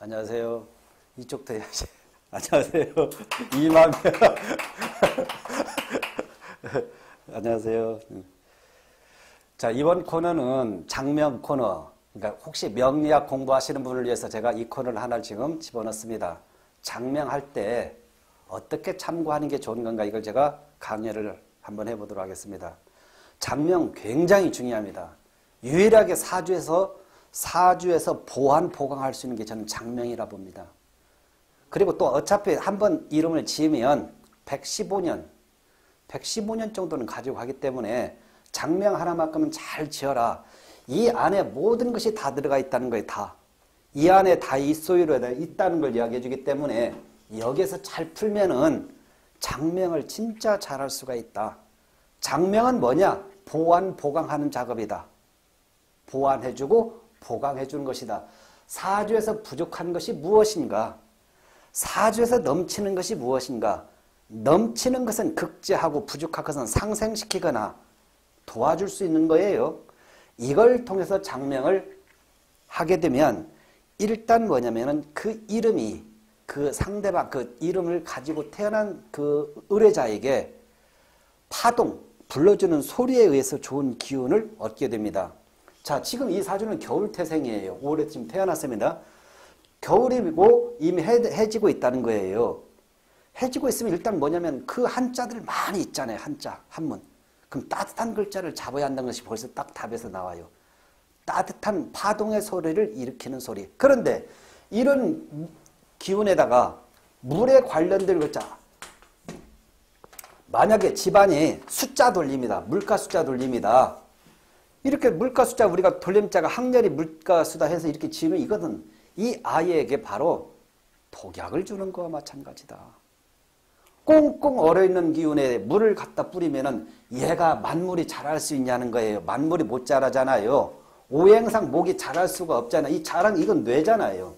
안녕하세요. 이쪽도 해야지. 안녕하세요. 이만명. 안녕하세요. 자, 이번 코너는 장명 코너. 그러니까 혹시 명리학 공부하시는 분을 위해서 제가 이 코너를 하나 지금 집어넣습니다. 장명할 때 어떻게 참고하는 게 좋은 건가 이걸 제가 강의를 한번 해보도록 하겠습니다. 장명 굉장히 중요합니다. 유일하게 사주에서 사주에서 보완 보강할 수 있는 게 저는 장명이라 봅니다. 그리고 또 어차피 한번 이름을 지으면 115년, 115년 정도는 가지고 가기 때문에 장명 하나만큼은 잘 지어라. 이 안에 모든 것이 다 들어가 있다는 거예요, 다. 이 안에 다 있소유로 있다는 걸 이야기해 주기 때문에 여기에서 잘 풀면은 장명을 진짜 잘할 수가 있다. 장명은 뭐냐? 보완, 보강하는 작업이다. 보완해주고 보강해 주는 것이다. 사주에서 부족한 것이 무엇인가? 사주에서 넘치는 것이 무엇인가? 넘치는 것은 극제하고 부족한 것은 상생시키거나 도와줄 수 있는 거예요. 이걸 통해서 장명을 하게 되면 일단 뭐냐면은 그 이름이 그 상대방 그 이름을 가지고 태어난 그 의뢰자에게 파동 불러주는 소리에 의해서 좋은 기운을 얻게 됩니다. 자, 지금 이 사주는 겨울 태생이에요. 올해 지금 태어났습니다. 겨울이고 이미 해, 지고 있다는 거예요. 해지고 있으면 일단 뭐냐면 그 한자들 많이 있잖아요. 한자, 한문. 그럼 따뜻한 글자를 잡아야 한다는 것이 벌써 딱 답에서 나와요. 따뜻한 파동의 소리를 일으키는 소리. 그런데 이런 기운에다가 물에 관련된 글자. 만약에 집안이 숫자 돌립니다. 물가 숫자 돌립니다. 이렇게 물가 숫자 우리가 돌림자가 학렬이 물가 수다 해서 이렇게 지으면 이것은 이 아이에게 바로 독약을 주는 거와 마찬가지다. 꽁꽁 얼어있는 기운에 물을 갖다 뿌리면은 얘가 만물이 자랄 수 있냐는 거예요. 만물이 못 자라잖아요. 오행상 목이 자랄 수가 없잖아요. 이 자랑 이건 뇌잖아요.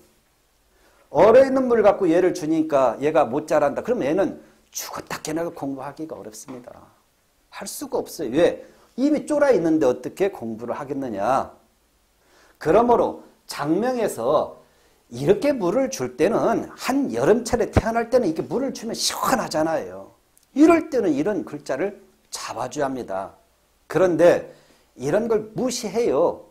얼어있는 물 갖고 얘를 주니까 얘가 못 자란다. 그럼 얘는 죽었다 깨나고 공부하기가 어렵습니다. 할 수가 없어요. 왜? 이미 쫄아 있는데 어떻게 공부를 하겠느냐. 그러므로 장명에서 이렇게 물을 줄 때는 한 여름철에 태어날 때는 이렇게 물을 주면 시원하잖아요. 이럴 때는 이런 글자를 잡아줘야 합니다. 그런데 이런 걸 무시해요.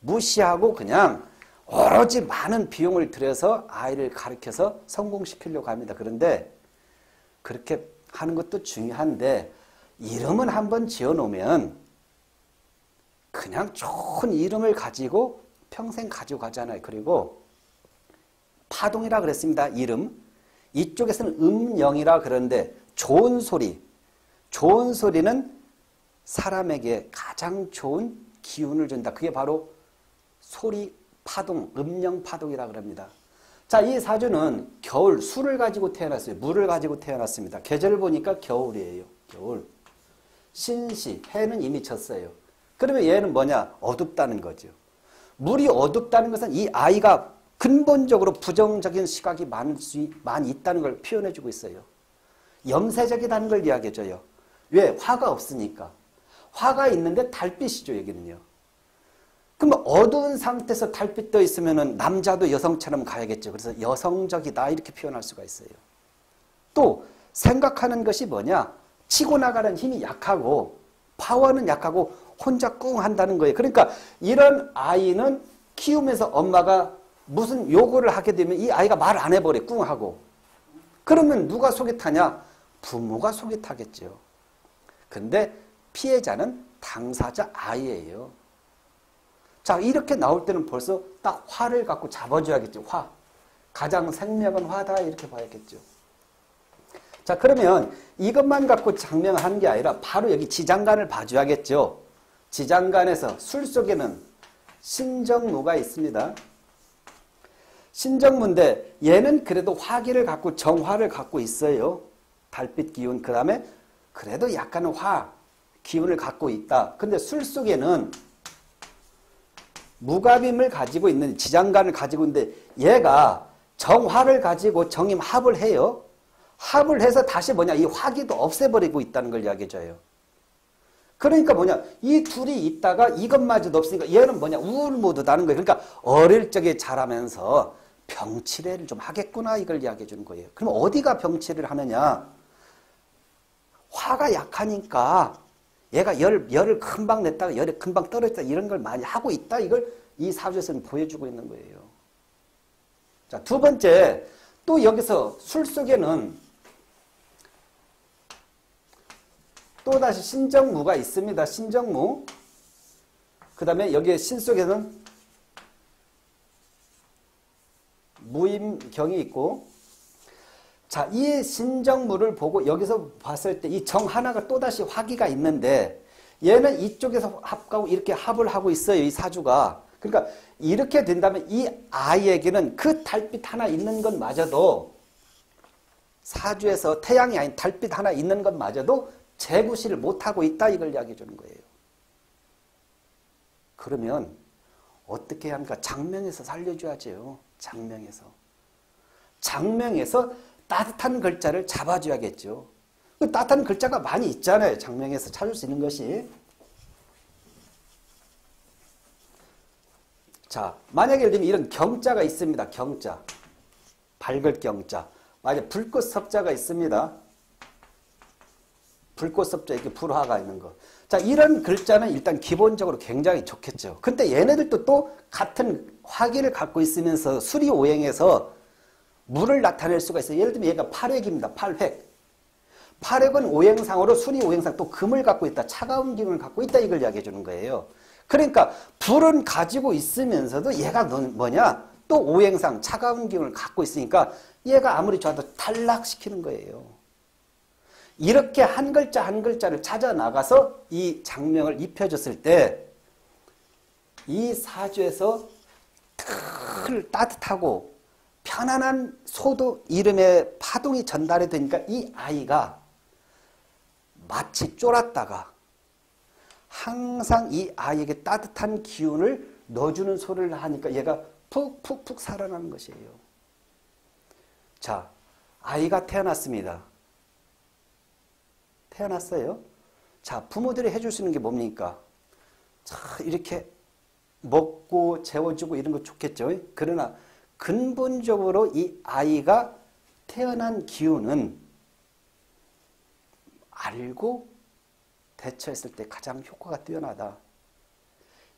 무시하고 그냥 오로지 많은 비용을 들여서 아이를 가르쳐서 성공시키려고 합니다. 그런데 그렇게 하는 것도 중요한데 이름은 한번 지어놓으면 그냥 좋은 이름을 가지고 평생 가지고 가잖아요. 그리고 파동이라 그랬습니다. 이름. 이쪽에서는 음영이라 그러는데 좋은 소리. 좋은 소리는 사람에게 가장 좋은 기운을 준다. 그게 바로 소리 파동, 음영 파동이라 그럽니다. 자, 이 사주는 겨울, 술을 가지고 태어났어요. 물을 가지고 태어났습니다. 계절을 보니까 겨울이에요. 겨울. 신시, 해는 이미 졌어요. 그러면 얘는 뭐냐? 어둡다는 거죠. 물이 어둡다는 것은 이 아이가 근본적으로 부정적인 시각이 많, 많이 있다는 걸 표현해주고 있어요. 염세적이라는 걸 이야기해줘요. 왜? 화가 없으니까. 화가 있는데 달빛이죠, 여기는요. 그럼 어두운 상태에서 달빛 떠 있으면 남자도 여성처럼 가야겠죠. 그래서 여성적이다 이렇게 표현할 수가 있어요. 또 생각하는 것이 뭐냐? 치고 나가는 힘이 약하고 파워는 약하고 혼자 꿍 한다는 거예요. 그러니까 이런 아이는 키우면서 엄마가 무슨 요구를 하게 되면 이 아이가 말 안 해버려 꿍 하고 그러면 누가 속이 타냐? 부모가 속이 타겠죠. 근데 피해자는 당사자 아이예요. 자 이렇게 나올 때는 벌써 딱 화를 갖고 잡아줘야겠죠. 화. 가장 생명은 화다 이렇게 봐야겠죠. 자 그러면 이것만 갖고 장명하는 게 아니라 바로 여기 지장간을 봐줘야겠죠. 지장간에서 술 속에는 신정무가 있습니다. 신정무인데 얘는 그래도 화기를 갖고 정화를 갖고 있어요. 달빛 기운 그 다음에 그래도 약간은 화 기운을 갖고 있다. 근데 술 속에는 무갑임을 가지고 있는 지장간을 가지고 있는데 얘가 정화를 가지고 정임합을 해요. 합을 해서 다시 뭐냐 이 화기도 없애버리고 있다는 걸 이야기해줘요. 그러니까 뭐냐 이 둘이 있다가 이것마저도 없으니까 얘는 뭐냐 우울 모드다는 거예요. 그러니까 어릴 적에 자라면서 병치레를 좀 하겠구나 이걸 이야기해 주는 거예요. 그럼 어디가 병치레를 하느냐? 화가 약하니까 얘가 열, 열을 금방 냈다가 열이 금방 떨어졌다 이런 걸 많이 하고 있다 이걸 이 사주에서는 보여주고 있는 거예요. 자, 두 번째 또 여기서 술 속에는 또다시 신정무가 있습니다. 신정무. 그 다음에 여기에 신 속에는 무임경이 있고 자, 이 신정무를 보고 여기서 봤을 때 이 정 하나가 또다시 화기가 있는데 얘는 이쪽에서 합하고 이렇게 합을 하고 있어요. 이 사주가. 그러니까 이렇게 된다면 이 아이에게는 그 달빛 하나 있는 것마저도 사주에서 태양이 아닌 달빛 하나 있는 것마저도 재구시를 못하고 있다 이걸 이야기해 주는 거예요. 그러면 어떻게 해야 합니까? 장명에서 살려줘야죠. 장명에서. 장명에서 따뜻한 글자를 잡아줘야겠죠. 그 따뜻한 글자가 많이 있잖아요. 장명에서 찾을 수 있는 것이. 자, 만약에 예를 들면 이런 경자가 있습니다. 경자. 밝을 경자. 만약 불꽃 섭자가 있습니다. 불꽃 섭자 이렇게 불화가 있는 거. 자, 이런 글자는 일단 기본적으로 굉장히 좋겠죠. 근데 얘네들도 또 같은 화기를 갖고 있으면서 수리 오행에서 물을 나타낼 수가 있어요. 예를 들면 얘가 팔획입니다. 팔획. 팔획은 오행상으로 수리 오행상 또 금을 갖고 있다. 차가운 기운을 갖고 있다. 이걸 이야기해 주는 거예요. 그러니까 불은 가지고 있으면서도 얘가 뭐냐? 또 오행상 차가운 기운을 갖고 있으니까 얘가 아무리 좋아도 탈락시키는 거예요. 이렇게 한 글자 한 글자를 찾아 나가서 이 장명을 입혀줬을 때 이 사주에서 늘 따뜻하고 편안한 소도 이름의 파동이 전달이 되니까 이 아이가 마치 쫄았다가 항상 이 아이에게 따뜻한 기운을 넣어주는 소리를 하니까 얘가 푹푹푹 살아나는 것이에요. 자, 아이가 태어났습니다. 태어났어요. 자, 부모들이 해줄 수 있는 게 뭡니까? 자, 이렇게 먹고 재워주고 이런 거 좋겠죠. 그러나 근본적으로 이 아이가 태어난 기운은 알고 대처했을 때 가장 효과가 뛰어나다.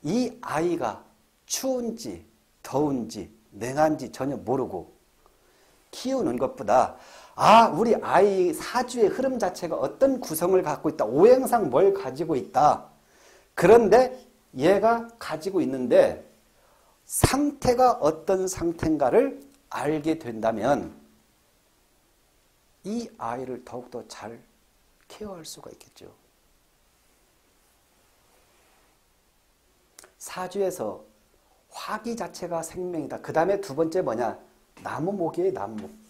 이 아이가 추운지 더운지 냉한지 전혀 모르고 키우는 것보다 아 우리 아이 사주의 흐름 자체가 어떤 구성을 갖고 있다. 오행상 뭘 가지고 있다. 그런데 얘가 가지고 있는데 상태가 어떤 상태인가를 알게 된다면 이 아이를 더욱더 잘 케어할 수가 있겠죠. 사주에서 화기 자체가 생명이다. 그 다음에 두 번째 뭐냐? 나무 목이에요, 나무 목.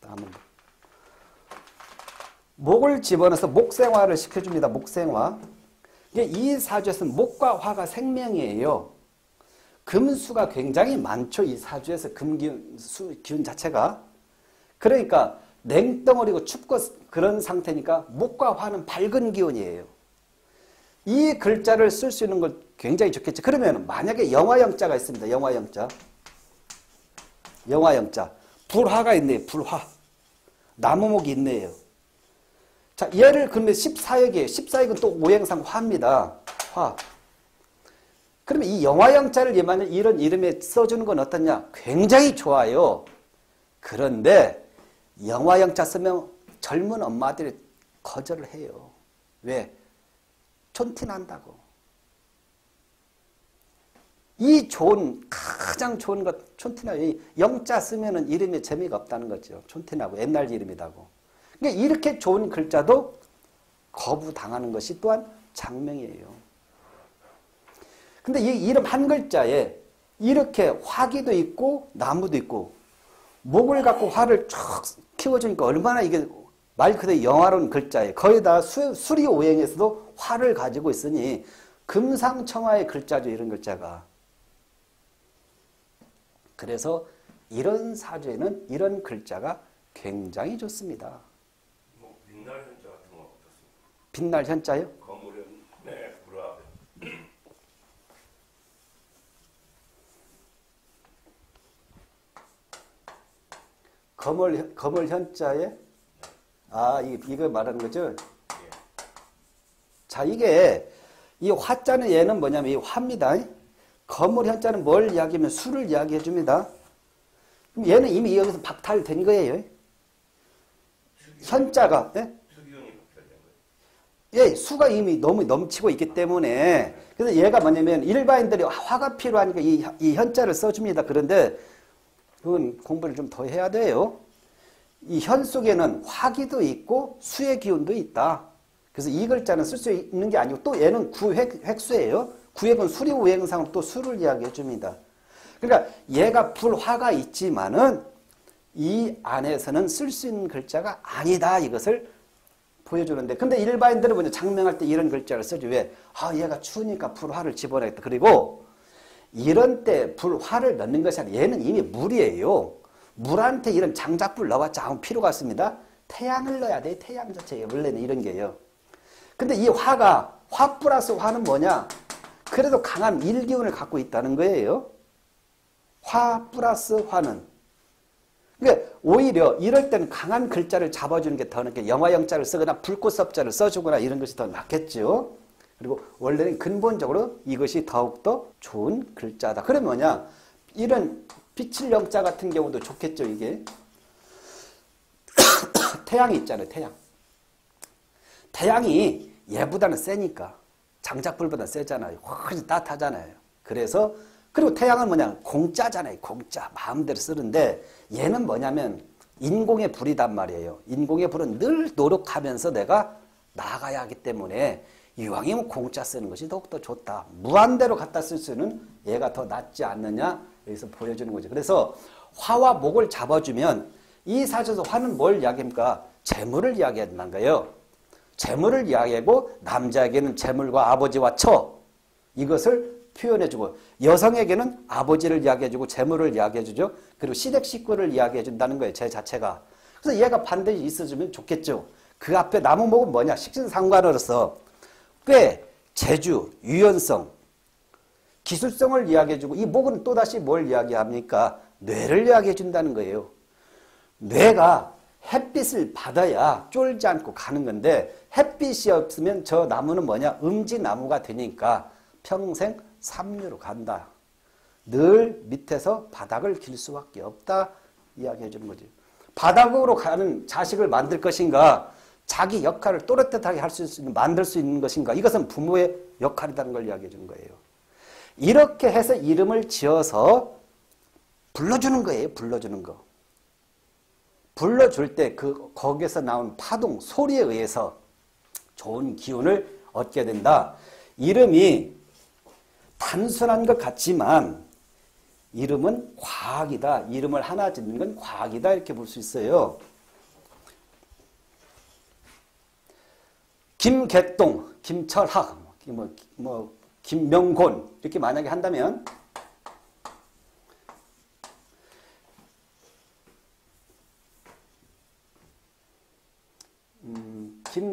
나무목. 목을 집어넣어서 목생화를 시켜줍니다. 목생화. 이 사주에서는 목과 화가 생명이에요. 금수가 굉장히 많죠. 이 사주에서 금기운 수, 기운 자체가. 그러니까 냉덩어리고 춥고 그런 상태니까 목과 화는 밝은 기운이에요. 이 글자를 쓸 수 있는 걸 굉장히 좋겠죠. 그러면 만약에 영화영자가 있습니다. 영화영자. 영화영자. 불화가 있네요. 불화. 나무목이 있네요. 자, 얘를 그러면 14역이에요. 14역은 또 오행상 화입니다. 화. 그러면 이 영화영자를 예만 이런 이름에 써주는 건 어떠냐? 굉장히 좋아요. 그런데 영화영자 쓰면 젊은 엄마들이 거절을 해요. 왜? 촌티 난다고. 이 좋은 가장 좋은 것 촌티나요. 영자 쓰면은 이름에 재미가 없다는 거죠. 촌티나고 옛날 이름이라고. 그러니까 이렇게 좋은 글자도 거부당하는 것이 또한 장명이에요. 근데 이 이름 한 글자에 이렇게 화기도 있고 나무도 있고 목을 갖고 화를 쭉 키워주니까 얼마나 이게 말 그대로 영화로운 글자에 거의다 수리 오행에서도 화를 가지고 있으니 금상청하의 글자죠 이런 글자가 그래서 이런 사주에는 이런 글자가 굉장히 좋습니다. 뭐 빛날 현자 같은 건 어떻습니까? 빛날 현자요? 건물에 네 불화. 거물 거물 현자에 아 이, 이거 말하는 거죠. 예. 자 이게 이 화자는 얘는 뭐냐면 이 화입니다. 거물 현자는 뭘 이야기하면 수를 이야기해 줍니다. 얘는 이미 여기서 박탈된 거예요. 현자가 예? 예, 수가 이미 너무 넘치고 있기 때문에 그래서 얘가 뭐냐면 일반인들이 화가 필요하니까 이, 이 현자를 써줍니다. 그런데 그건 공부를 좀 더 해야 돼요. 이 현 속에는 화기도 있고 수의 기운도 있다. 그래서 이 글자는 쓸 수 있는 게 아니고 또 얘는 구획, 획수예요. 구획은 수리 우행상으로 또 수를 이야기해 줍니다. 그러니까 얘가 불화가 있지만은 이 안에서는 쓸 수 있는 글자가 아니다. 이것을 보여주는데 근데 일반인들은 먼저 장명할 때 이런 글자를 쓰죠. 왜? 아 얘가 추우니까 불화를 집어넣겠다. 그리고 이런 때 불화를 넣는 것이 아니라 얘는 이미 물이에요. 물한테 이런 장작불 넣어봤자 아무 필요가 없습니다. 태양을 넣어야 돼. 태양 자체에 원래는 이런 게요. 근데 이 화가 화 플러스 화는 뭐냐? 그래도 강한 일기운을 갖고 있다는 거예요. 화 플러스 화는 그러니까 오히려 이럴 때는 강한 글자를 잡아주는 게 더 낫게 영화 영자를 쓰거나 불꽃섭자를 써주거나 이런 것이 더 낫겠죠. 그리고 원래는 근본적으로 이것이 더욱더 좋은 글자다. 그러면 뭐냐? 이런 빛을 영자 같은 경우도 좋겠죠, 이게. 태양이 있잖아요, 태양. 태양이 얘보다는 세니까. 장작불보다 세잖아요. 훨씬 따뜻하잖아요. 그래서 그리고 태양은 뭐냐? 공짜잖아요. 공짜. 마음대로 쓰는데 얘는 뭐냐면 인공의 불이단 말이에요. 인공의 불은 늘 노력하면서 내가 나가야 하기 때문에 이왕이면 공짜 쓰는 것이 더욱더 좋다. 무한대로 갖다 쓸 수는 얘가 더 낫지 않느냐? 여기서 보여주는 거죠. 그래서 화와 목을 잡아주면 이 사주에서 화는 뭘 이야기합니까? 재물을 이야기한다는 거예요. 재물을 이야기하고 남자에게는 재물과 아버지와 처 이것을 표현해주고 여성에게는 아버지를 이야기해주고 재물을 이야기해주죠. 그리고 시댁 식구를 이야기해준다는 거예요. 제 자체가. 그래서 얘가 반드시 있어주면 좋겠죠. 그 앞에 나무 목은 뭐냐? 식신상관으로서 꽤 재주, 유연성, 기술성을 이야기해주고 이 목은 또다시 뭘 이야기합니까? 뇌를 이야기해준다는 거예요. 뇌가 햇빛을 받아야 쫄지 않고 가는 건데 햇빛이 없으면 저 나무는 뭐냐? 음지나무가 되니까 평생 삼류로 간다. 늘 밑에서 바닥을 길 수밖에 없다. 이야기해 주는 거지. 바닥으로 가는 자식을 만들 것인가? 자기 역할을 또렷하게 할 수 있는, 만들 수 있는 것인가? 이것은 부모의 역할이라는 걸 이야기해 주는 거예요. 이렇게 해서 이름을 지어서 불러주는 거예요. 불러주는 거. 불러줄 때 그 거기에서 나온 파동, 소리에 의해서 좋은 기운을 얻게 된다. 이름이 단순한 것 같지만 이름은 과학이다. 이름을 하나 짓는 건 과학이다. 이렇게 볼 수 있어요. 김객동, 김철학, 뭐, 뭐, 김명곤 이렇게 만약에 한다면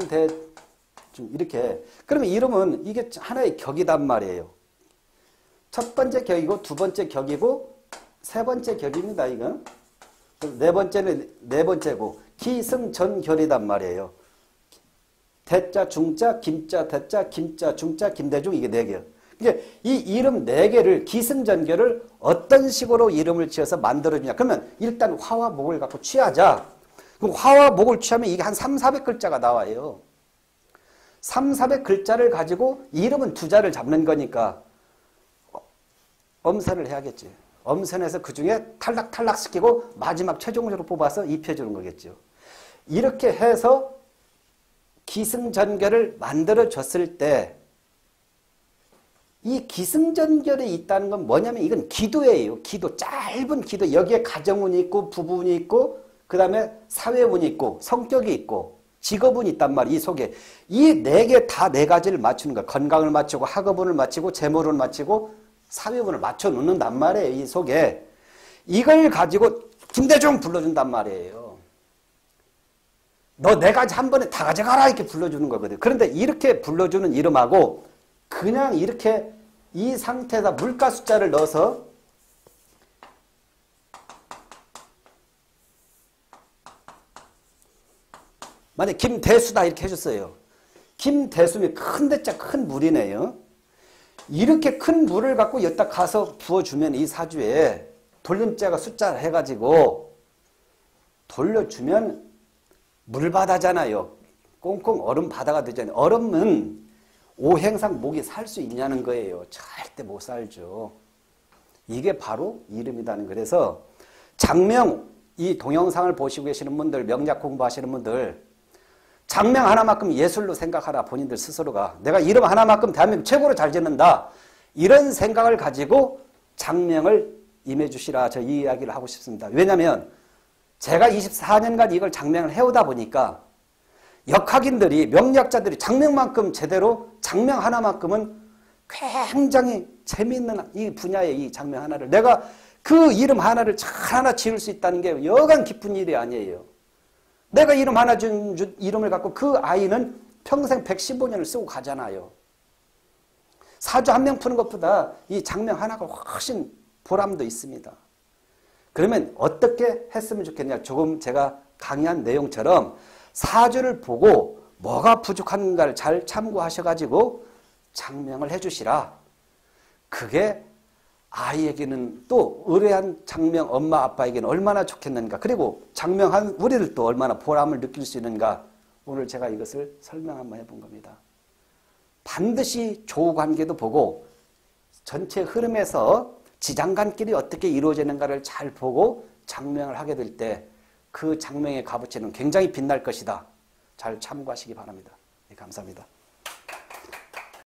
음, 김대 좀 이렇게 그러면 이름은 이게 하나의 격이단 말이에요. 첫 번째 격이고 두 번째 격이고 세 번째 격입니다. 이건 네 번째는 네 번째고 기승전결이단 말이에요. 대자, 중자, 김자, 대자, 김자, 중자, 김대중 이게 네 개. 이 이름 네 개를 기승전결을 어떤 식으로 이름을 지어서 만들어주냐. 그러면 일단 화와 목을 갖고 취하자. 그럼 화와 목을 취하면 이게 한 3, 400글자가 나와요. 3, 400글자를 가지고 이름은 두 자를 잡는 거니까 엄선을 해야겠지. 엄선해서 그 중에 탈락 탈락 시키고 마지막 최종적으로 뽑아서 입혀주는 거겠죠. 이렇게 해서 기승전결을 만들어 줬을 때 이 기승전결이 있다는 건 뭐냐면 이건 기도예요. 기도. 짧은 기도. 여기에 가정운이 있고 부부운이 있고 그 다음에 사회운이 있고 성격이 있고 직업운이 있단 말이에요. 이 속에. 이 네 개 다 네 가지를 맞추는 거야. 건강을 맞추고 학업운을 맞추고 재물운을 맞추고 사회운을 맞춰 놓는단 말이에요. 이 속에. 이걸 가지고 김대중 불러준단 말이에요. 너 네 가지 한 번에 다 가져가라 이렇게 불러주는 거거든. 그런데 이렇게 불러주는 이름하고 그냥 이렇게 이 상태에다 물가 숫자를 넣어서 만약 김대수다 이렇게 해줬어요. 김대수면 큰 대자 큰 물이네요. 이렇게 큰 물을 갖고 여기다 가서 부어주면 이 사주에 돌림자가 숫자 해가지고 돌려주면 물바다잖아요. 꽁꽁 얼음 바다가 되잖아요. 얼음은 오행상 목이 살 수 있냐는 거예요. 절대 못 살죠. 이게 바로 이름이다는 그래서 장명 이 동영상을 보시고 계시는 분들 명작 공부하시는 분들 장명 하나만큼 예술로 생각하라 본인들 스스로가 내가 이름 하나만큼 대한민국 최고로 잘 짓는다 이런 생각을 가지고 장명을 임해주시라 저 이 이야기를 하고 싶습니다. 왜냐하면 제가 24년간 이걸 장명을 해오다 보니까 역학인들이 명리학자들이 장명만큼 제대로 장명 하나만큼은 굉장히 재미있는 이 분야의 이 장명 하나를 내가 그 이름 하나를 잘 하나 지을 수 있다는 게 여간 기쁜 일이 아니에요. 내가 이름 하나 준, 준 이름을 갖고 그 아이는 평생 115년을 쓰고 가잖아요. 사주 한 명 푸는 것보다 이 장명 하나가 훨씬 보람도 있습니다. 그러면 어떻게 했으면 좋겠냐? 조금 제가 강의한 내용처럼 사주를 보고 뭐가 부족한가를 잘 참고하셔가지고 장명을 해주시라. 그게 아이에게는 또 의뢰한 장명 엄마 아빠에게는 얼마나 좋겠는가. 그리고 장명한 우리를 또 얼마나 보람을 느낄 수 있는가. 오늘 제가 이것을 설명 한번 해본 겁니다. 반드시 조관계도 보고 전체 흐름에서 지장간끼리 어떻게 이루어지는가를 잘 보고 장명을 하게 될 때 그 장명의 값어치는 굉장히 빛날 것이다. 잘 참고하시기 바랍니다. 네, 감사합니다.